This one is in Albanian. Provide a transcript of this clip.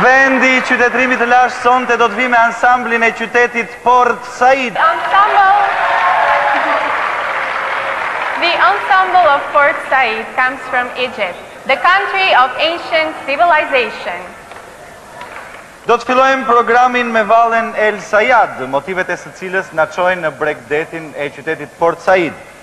Vendi i qytetrimit të lashtë sonte do të vi me ansamblin e qytetit Port Said. The ensemble of Port Said comes from Egypt, the country of ancient civilization. Do të fillojmë programin me vallen El Sayad, motivet e së cilës na çojnë në bregdetin e qytetit Port Said.